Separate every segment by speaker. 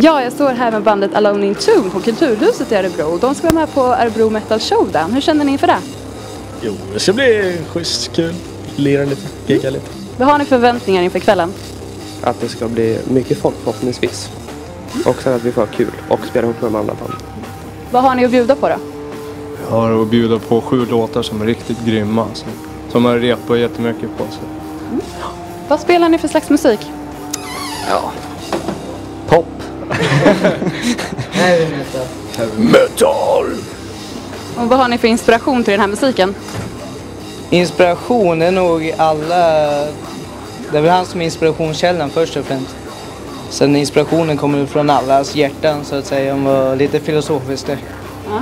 Speaker 1: Ja, jag står här med bandet Alone in Tune på Kulturhuset i Örebro. De ska vara med på Örebro Metal Showdown. Hur känner ni inför det?
Speaker 2: Jo, det ska bli schysst, kul. Lira lite, gigga lite.
Speaker 1: Vad har ni för förväntningar inför kvällen?
Speaker 3: Att det ska bli mycket folk förhoppningsvis. Och sen att vi får ha kul och spela ihop med de andra banden.
Speaker 1: Vad har ni att bjuda på då?
Speaker 4: Jag har att bjuda på sju låtar som är riktigt grymma. Som, som jag repar jättemycket på. Så.
Speaker 1: Vad spelar ni för slags musik?
Speaker 3: Ja. Pop.
Speaker 2: Metal!
Speaker 1: Och vad har ni för inspiration till den här musiken?
Speaker 5: Inspiration är nog alla... Det är väl han som är inspirationskällan först och främst. Sen inspirationen kommer från allas hjärtan så att säga, om vara lite filosofiskt där.
Speaker 1: Ja.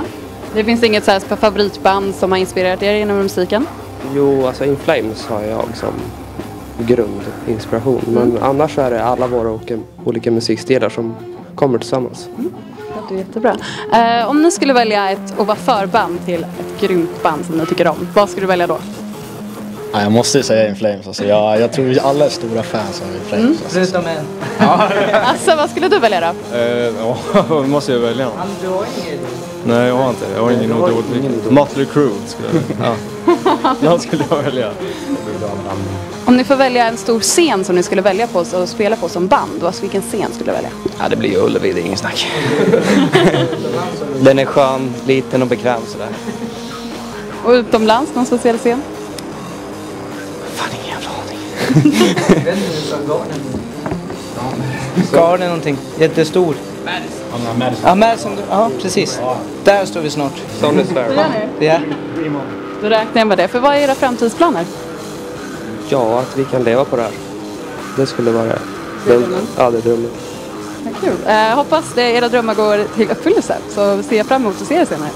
Speaker 1: Det finns inget så här favoritband som har inspirerat er genom musiken?
Speaker 3: Jo, alltså In Flames har jag som grundinspiration. Men annars så är det alla våra olika, olika musikstilar som kommer tillsammans. Mm.
Speaker 1: Det är jättebra. Eh, om ni skulle välja ett och vara förband till ett grymt band som ni tycker om, vad skulle du välja då?
Speaker 2: Ja, jag måste ju säga In Flames. Alltså, jag, jag tror alla är stora fans av In Flames. Alltså.
Speaker 5: Förutom en.
Speaker 1: Alltså, vad skulle du välja då?
Speaker 4: Eh, ja, vad måste jag välja?
Speaker 5: Du har inget?
Speaker 4: Nej, jag har inte. Jag har ingen idol. Mötley Crüe skulle jag ja. Den skulle jag välja.
Speaker 1: Om ni får välja en stor scen som ni skulle välja på och spela på som band, vad, vilken scen skulle du välja?
Speaker 6: Ja, det blir ju Ullevi, det är ingen snack. Den är skön, liten och bekväm sådär.
Speaker 1: Och utomlands, någon speciell scen?
Speaker 6: Fan, ingen jävla aning.
Speaker 5: Garden någonting. Jättestor. Ja, Madison. Ja, precis. Där står vi snart. Ja.
Speaker 1: Då räknar jag med det. För vad är era framtidsplaner?
Speaker 3: Ja, att vi kan leva på det här. Det skulle vara...
Speaker 1: Drömmen.
Speaker 3: Ja, det är drömmen.
Speaker 1: Vad kul. Eh, hoppas det, era drömmar går till uppfyllelse. Så ser jag fram emot att se er senare.